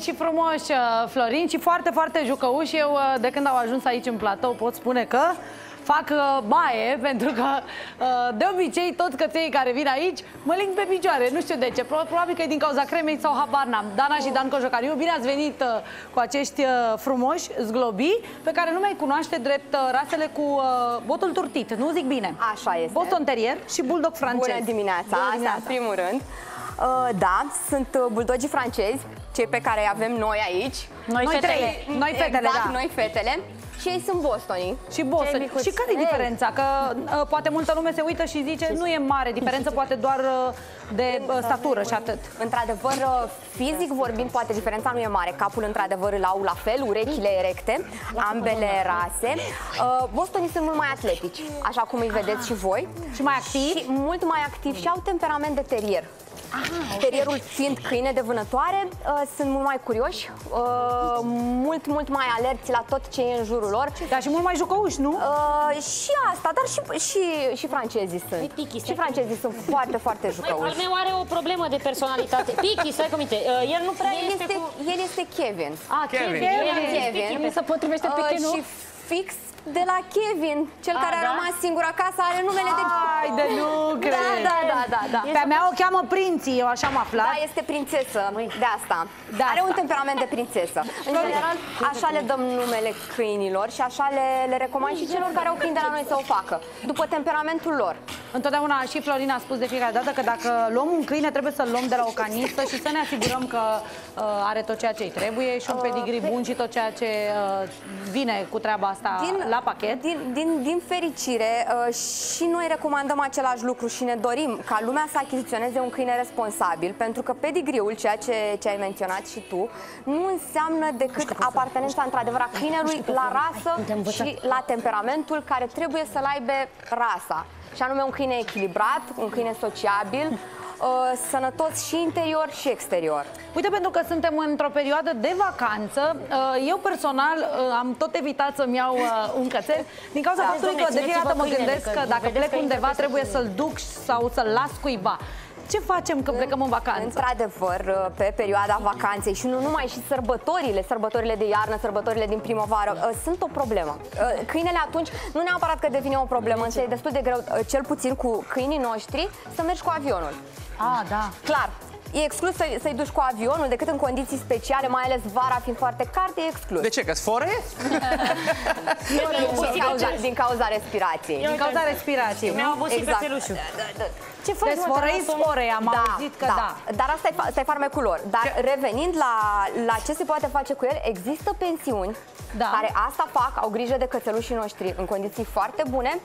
și frumoși, uh, Florin, și foarte, foarte jucăuși. Eu, uh, de când au ajuns aici în platou, pot spune că fac uh, baie, pentru că de obicei toți căței care vin aici mă ling pe picioare, nu știu de ce, probabil că e din cauza cremei sau habar n-am. Dana și Dan Cojocariu, bine ați venit cu acești frumoși zglobi pe care nu mai cunoaște drept rasele cu botul turtit, nu zic bine. Așa este. Boston Terrier și Bulldog francez. Bună dimineața, Bună dimineața. asta în primul rând. Uh, da, sunt uh, buldogii francezi, cei pe care avem noi aici. Noi, noi fetele. Trei. Noi fetele, exact, da. noi fetele. Și ei sunt Bostonii. Și Boston. Și care e diferența? Că uh, poate multă lume se uită și zice nu e mare diferență, poate doar uh, de uh, statură și atât. Într-adevăr, uh, fizic vorbind, poate diferența nu e mare. Capul, într-adevăr, îl au la fel, urechile erecte, ambele rase. Uh, Bostonii sunt mult mai atletici, așa cum îi vedeți și voi. Și mai activi? Și mult mai activi și au temperament de terier. Aha, okay. Terierul fiind câine de vânătoare, uh, sunt mult mai curioși, uh, mult, mult mai alerți la tot ce e în jurul lor. Dar și mult mai jucăuși, nu? Uh, și asta, dar și, și, și francezii sunt. Păi, Pichi, și francezii sunt foarte, foarte jucăuși. Al meu are o problemă de personalitate. Pichi, stai cu minte, uh, el nu prea el este, este cu... El este Kevin. Ah, Kevin. Kevin. Kevin. Kevin. Se potrivește uh, Pichi, nu? Și fix de la Kevin, cel a, care a da? rămas singur acasă, are numele de... Hai de nu cred! Da, da, da, da, da. Pe a mea o cheamă prinții, eu așa am aflat. Da, este prințesă, de asta. De are asta. un temperament de prințesă. În general, așa le dăm numele câinilor și așa le, le recomand și celor care au câini de la noi să o facă, după temperamentul lor. Întotdeauna și Florina a spus de fiecare dată că dacă luăm un câine trebuie să-l luăm de la o canistă și să ne asigurăm că uh, are tot ceea ce îi trebuie și un uh, pedigrii bun și tot ceea ce uh, vine cu treaba asta Din la pachet. Din, din, din fericire uh, și noi recomandăm același lucru și ne dorim ca lumea să achiziționeze un câine responsabil, pentru că pedigriul, ceea ce, ce ai menționat și tu, nu înseamnă decât apartenența într-adevăr a câinelui la rasă și la temperamentul care trebuie să-l aibă rasa. Și anume un câine echilibrat, un câine sociabil, uh, sănătos și interior și exterior. Uite, pentru că suntem într-o perioadă de vacanță, uh, eu personal uh, am tot evitat să-mi iau uh, un cățel din cauza da, faptului că de fiecare dată mă gândesc că dacă plec undeva trebuie să-l duc sau să-l las cuiva. Ce facem când plecăm în vacanță? Într-adevăr, pe perioada vacanței și nu numai și sărbătorile, sărbătorile de iarnă, sărbătorile din primăvară, sunt o problemă. Câinele atunci nu neapărat că devine o problemă, însă e destul de greu, cel puțin cu câinii noștri, să mergi cu avionul. Ah, da. Clar, E exclus să-i să duci cu avionul decât în condiții speciale, mai ales vara fiind foarte cald, e exclus. De ce? Că sfore? din, cauza, din cauza respirației. Din cauza respirației. Mi-au obosit exact. pe celușul. Da, da, da. Ce faci, Desforei spore, am da, auzit că da. da. Dar asta e, asta e farmecul lor. Dar ce? revenind la, la ce se poate face cu el, există pensiuni da. care asta fac, au grijă de cățelușii noștri în condiții foarte bune.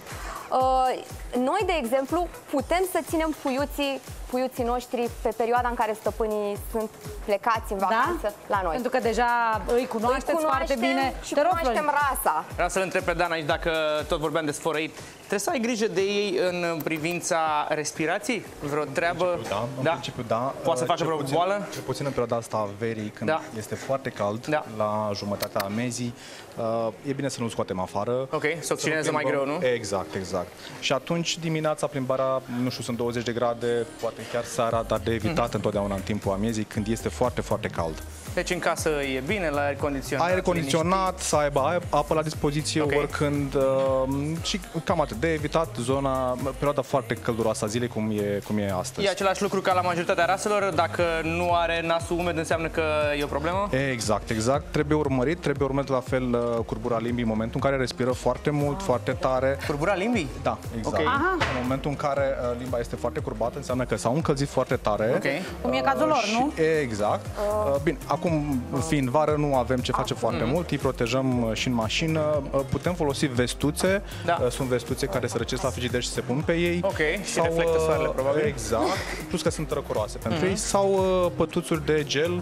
Uh, noi, de exemplu, putem să ținem puiuții, puiuții noștri pe perioada în care stăpânii sunt plecați în da? vacanță da? la noi. Pentru că deja îi cunoașteți îi foarte bine. Și Te cunoaștem rog, rasa. Vreau să-l întreb pe Dan aici dacă tot vorbeam de sfărăit. Trebuie să ai grijă de ei în privința respirației? Vreo treabă? În da, în da. principiu da. Poate să facă vreo puțin, boală? Cel puțin în perioada asta verii, când da. este foarte cald, da. la jumătatea amezii, uh, e bine să nu scoatem afară. Ok, să oxigeneze mai greu, nu? Exact, exact. Și atunci dimineața plimbarea, nu știu, sunt 20 de grade, poate chiar seara, dar de evitat mm-hmm. întotdeauna în timpul amiezii, când este foarte, foarte cald. Deci în casă e bine, la aer condiționat? Aer condiționat, să aibă apă la dispoziție okay. oricând uh, și cam atât. De evitat zona, perioada foarte călduroasă a zilei cum e, cum e astăzi. E același lucru ca la majoritatea raselor, dacă nu are nasul umed înseamnă că e o problemă? Exact, exact. Trebuie urmărit, trebuie urmărit la fel uh, curbura limbii în momentul în care respiră foarte mult, ah. foarte tare. Curbura limbii? Da, exact. Okay. Aha. În momentul în care uh, limba este foarte curbată, înseamnă că s-au încălzit foarte tare. Okay. Cum e cazul lor, nu? Exact. Uh. Bine, acum, fiind vară, nu avem ce face foarte mm. mult, îi protejăm uh, și în mașină. Uh, putem folosi vestuțe, da. Uh, sunt vestuțe care se răcesc la frigider și se pun pe ei. Ok, și sau, reflectă soarele, probabil. Exact, plus că sunt răcoroase pentru mm. ei, sau pătuțuri de gel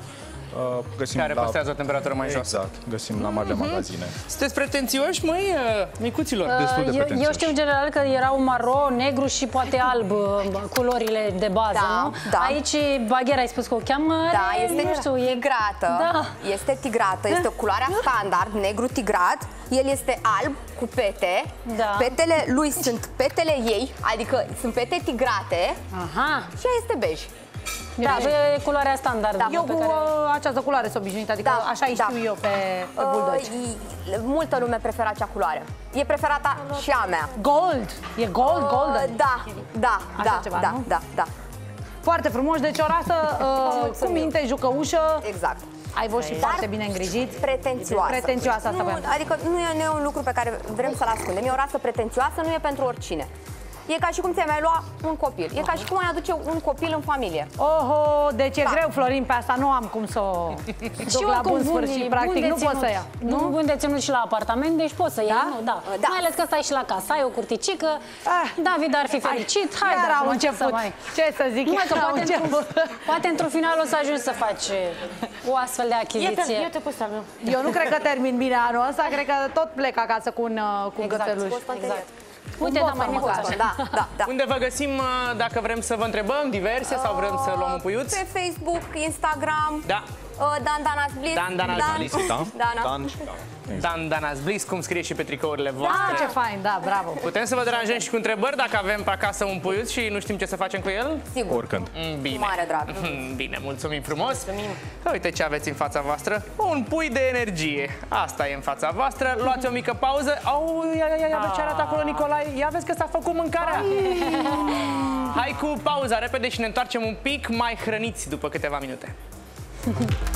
Uh, găsim care la... păstrează o temperatură mai exact, jos. Exact, găsim la marile mm -hmm. magazine. Sunteți pretențioși, măi, uh, micuților? Uh, Destul de eu, eu știu în general că erau maro, negru și poate alb culorile de bază, da, nu? Da. Aici Baghera ai spus că o cheamă... Da, este nu știu, tigrată. Da. Este tigrată, este o culoare standard, negru tigrat. El este alb cu pete. Da. Petele lui sunt petele ei, adică sunt pete tigrate. Aha. Și ea este bej. Da, e culoarea standard. Da. Eu pe cu care... uh, această culoare sunt obișnuită, adică Da, așa îi da. știu eu pe, pe bulldog. Uh, i- multă lume preferă acea culoare. E preferata și a mea. Gold, e gold, golden. Uh, da, da, Așa da, ceva, da, nu? da, da, Foarte frumos, deci o rasă uh, cu mulțumim. minte, jucăușă, exact. Ai fost și foarte bine îngrijit. Pretențioasă. Pretențioasă, asta nu, voiam. Adică nu e, nu e un lucru pe care vrem să-l ascundem. E o rasă pretențioasă, nu e pentru oricine. E ca și cum ți-ai mai lua un copil. E ca și cum ai aduce un copil în familie. Oho, deci e Da. greu, Florin, pe asta nu am cum să o duc la bun sfârșit, practic, nu pot să ia. Nu? Bun de ținut și la apartament, deci poți să iei, Da? nu? Da. Da. Mai ales că stai și la casă, ai o curticică, Ah. David ar fi fericit, hai, Iar dar au acum ce început. Să mai... Ce să zic, Nu, mai că iar au poate, într-un, început. poate într-un final o să ajungi să faci o astfel de Iată, achiziție. iată pe meu. Eu nu cred că termin bine anul ăsta, cred că tot plec acasă cu un, uh, cu un Exact, cățeluș. exact. Un Uite, bot da, mai frumos, micuț așa. așa. Da, da, da. Unde vă găsim uh, dacă vrem să vă întrebăm diverse sau vrem să luăm un puiuț? Pe Facebook, Instagram, Da. Uh, Dan Danas Bliss. Dan Danas Bliss, Da? Dana. Dan și Dan. Dan Danas Bliss, cum scrie și pe tricourile Ah, voastre. ce fain, da, bravo. Putem să vă deranjăm și cu întrebări dacă avem pe acasă un puiuț și nu știm ce să facem cu el? Sigur. Oricând. Mm, Bine. Mare drag. Mm, Bine, mulțumim frumos. Mulțumim. Uite ce aveți în fața voastră. Un pui de energie. Asta e în fața voastră. Luați o mică pauză. Au, ia, ia, ia, ia, vezi ce arată acolo Nicolae. Ia vezi că s-a făcut mâncarea. Hai cu pauza repede și ne întoarcem un pic mai hrăniți după câteva minute.